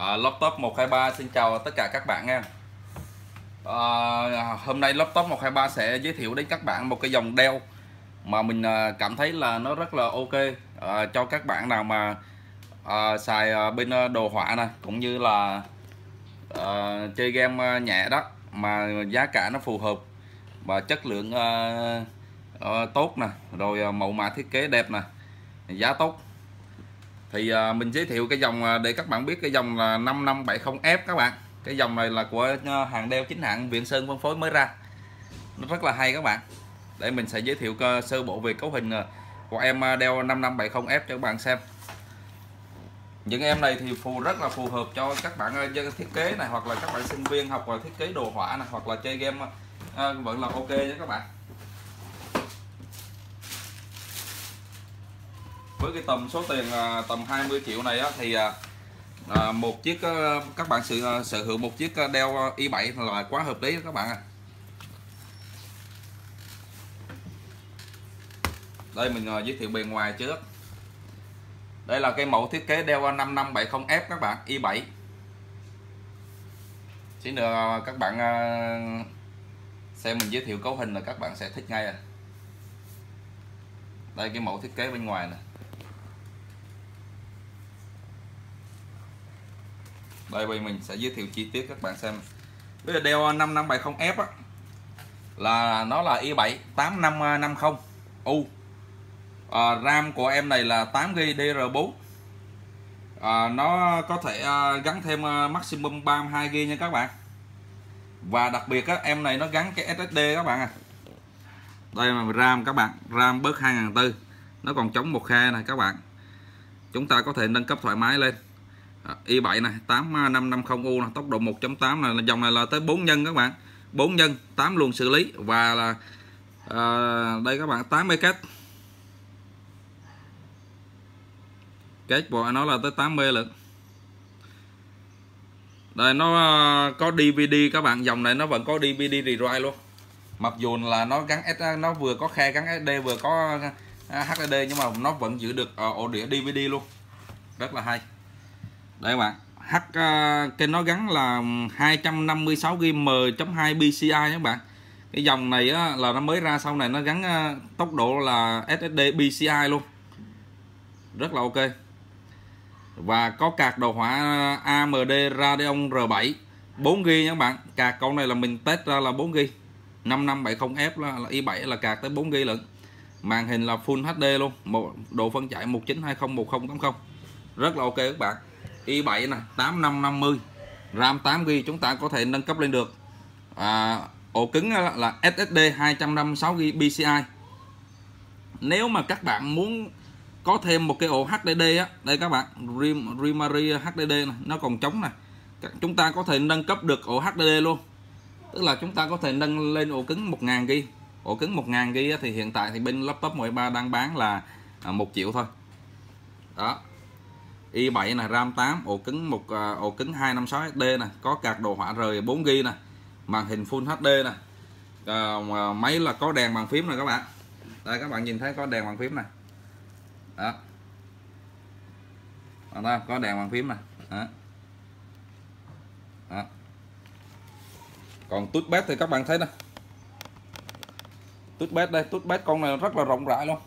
À, laptop 123 xin chào tất cả các bạn nha. À, Hôm nay laptop 123 sẽ giới thiệu đến các bạn một cái dòng đeo mà mình à, cảm thấy là nó rất là ok. À, cho các bạn nào mà à, xài à, bên à, đồ họa này cũng như là à, chơi game nhẹ đó mà giá cả nó phù hợp và chất lượng à, à, tốt nè rồi mẫu mã thiết kế đẹp nè giá tốt thì uh, mình giới thiệu cái dòng à, để các bạn biết cái dòng là 5570F các bạn. Cái dòng này là của à, hàng đeo chính hãng Viện Sơn phân phối mới ra. Nó rất là hay các bạn. Để mình sẽ giới thiệu cơ- sơ bộ về cấu hình của em à, đeo 5570F cho các bạn xem. Những em này thì phù rất là phù hợp cho các bạn dân thiết kế này hoặc là các bạn sinh viên học và thiết kế đồ họa này hoặc là chơi game vẫn là ok nhé các bạn. Với cái tầm số tiền à, tầm 20 triệu này á, thì à, à một chiếc à, các bạn sự sở hữu một chiếc đeo i7 là quá hợp lý các bạn ạ. Đây mình giới thiệu bề ngoài trước. Đây là cái mẫu thiết kế đeo 5570F các bạn i7 Xin nữa các bạn xem mình giới thiệu cấu hình là các bạn sẽ thích ngay à. Đây cái mẫu thiết kế bên ngoài này đây bây mình sẽ giới thiệu chi tiết các bạn xem. Bây giờ đeo 5570F á là nó là i7 8550 à, U. À, RAM của em này là 8GB DR4 à, nó có thể à, gắn thêm à, maximum 32GB nha các bạn. Và đặc biệt á, em này nó gắn cái SSD các bạn à. Đây là RAM các bạn RAM bớt 2004 nó còn chống một khe này các bạn. Chúng ta có thể nâng cấp thoải mái lên i7 này 8550U này, tốc độ 1.8 này dòng này là tới 4 nhân các bạn. 4 nhân 8 luồng xử lý và là à, đây các bạn 80 kết kết bộ nó là tới 80 e lực đây nó à, có DVD các bạn dòng này nó vẫn có DVD rewrite luôn. Mặc dù là nó gắn S nó vừa có khe gắn SD vừa có à, HDD nhưng mà nó vẫn giữ được à, ổ đĩa DVD luôn. Rất là hay đây các bạn H uh, ờ, kênh nó gắn là 256 GB M.2 PCI các bạn. Cái dòng này á, là nó mới ra sau này nó gắn uh, tốc độ là SSD PCI luôn. Rất là ok. Và có card đồ họa AMD Radeon R7 4GB nha các bạn. Card con này là mình test ra là 4GB 5570F là, là i7 là card tới 4GB lận. Màn hình là Full HD luôn độ phân giải 19201080 rất là ok các bạn i7 này 8550 RAM 8GB chúng ta có thể nâng cấp lên được. À, ổ cứng là, là SSD 256GB PCI nếu mà các bạn muốn có thêm một cái ổ HDD á đây các bạn Rim, Rimari HDD này nó còn chống này chúng ta có thể nâng cấp được ổ HDD luôn. Tức là chúng ta có thể nâng lên ổ cứng 1000GB ổ cứng 1000GB thì hiện tại thì bên laptop 13 đang bán là à, 1 triệu thôi. Đó i7 này RAM 8 ổ cứng một à, ổ cứng 256 SD này có card đồ họa rời 4GB này màn hình Full HD này à, máy là có đèn bàn phím này các bạn. Đây các bạn nhìn thấy có đèn bàn phím này đó. Bạn đó, có đèn bàn phím này đó. Đó. còn tút thì các bạn thấy nè. Tút đây tút con này rất là rộng rãi luôn.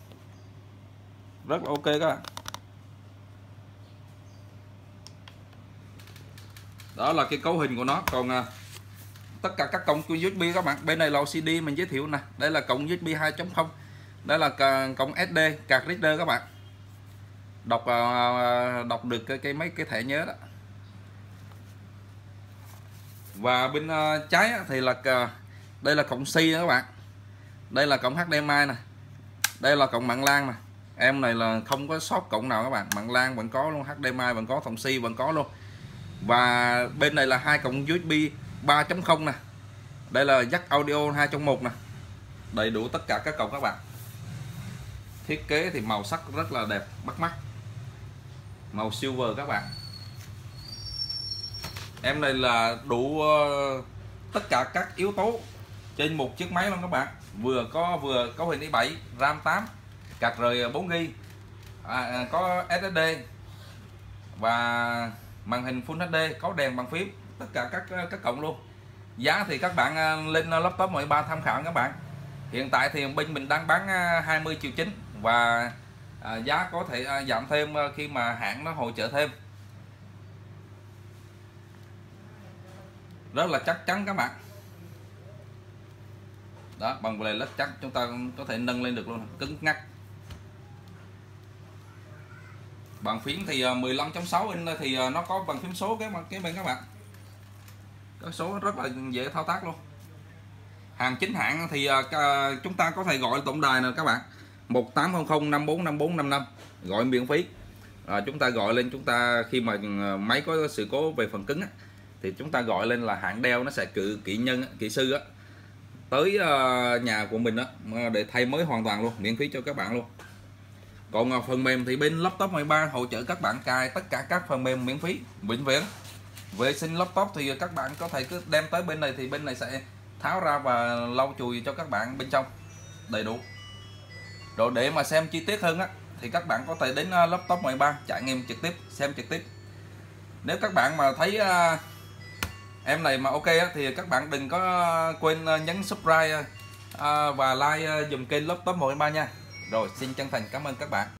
Rất là ok các bạn. Đó là cái cấu hình của nó. Còn à, tất cả các cổng USB các bạn bên này là CD mình giới thiệu nè. Đây là cổng USB 2.0 đây là cổng SD card reader các bạn. Đọc à, đọc được cái, cái mấy cái thẻ nhớ đó. Và bên à, trái thì là à, đây là cổng C các bạn. Đây là cổng HDMI nè. Đây là cổng mạng LAN nè. Em này là không có sót cổng nào các bạn. Mạng LAN vẫn có luôn HDMI vẫn có thòng C vẫn có luôn và bên này là hai cổng USB 3.0 nè. Đây là jack audio 2 trong 1 nè. Đầy đủ tất cả các cổng các bạn. Thiết kế thì màu sắc rất là đẹp bắt mắt. Màu silver các bạn. Em này là đủ ờ, tất cả các yếu tố trên một chiếc máy luôn các bạn. Vừa có vừa có hình i7 RAM 8 card rời ờ, 4GB à, à, có SSD và màn hình Full HD có đèn bàn phím, tất cả các các cộng luôn. Giá thì các bạn à, lên à, laptop 13 tham khảo các bạn. Hiện tại thì bên mình đang bán à, 20 triệu chín và giá có thể giảm thêm khi mà hãng nó hỗ trợ thêm. Rất là chắc chắn các bạn. Đó, bằng led chắc chúng ta có thể nâng lên được luôn, cứng ngắc. Bàn phím thì ờ, 15.6 inch thì ờ, nó có bàn phím số cái cái bên các bạn. Có số rất là dễ thao tác luôn. Hàng chính hãng thì ờ, chúng ta có thể gọi tổng đài nè các bạn. 1800 545455 gọi miễn phí. À, chúng ta gọi lên chúng ta khi mà máy có sự cố về phần cứng á, thì chúng ta gọi lên là hãng đeo nó sẽ cử kỹ nhân kỹ sư á, tới nhà của mình á để thay mới hoàn toàn luôn miễn phí cho các bạn luôn còn à, phần mềm thì bên laptop 13 hỗ trợ các bạn cài tất cả các phần mềm miễn phí vĩnh viễn. Vệ sinh laptop thì các bạn có thể cứ đem tới bên này thì bên này sẽ tháo ra và lau chùi cho các bạn bên trong đầy đủ. Rồi để mà xem chi tiết hơn á thì các bạn có thể đến à, laptop 13 trải nghiệm trực tiếp xem trực tiếp. Nếu các bạn mà thấy à, em này mà ok á, thì các bạn đừng có quên nhấn subscribe và like dùng dùm kênh laptop 13 nha rồi xin chân thành cảm ơn các bạn.